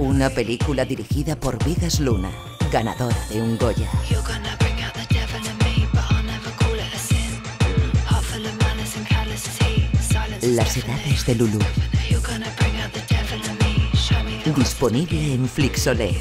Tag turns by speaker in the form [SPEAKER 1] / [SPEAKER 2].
[SPEAKER 1] una película dirigida por Vigas Luna, ganadora de un Goya. Las edades de Lulu. Disponible en Flixolé.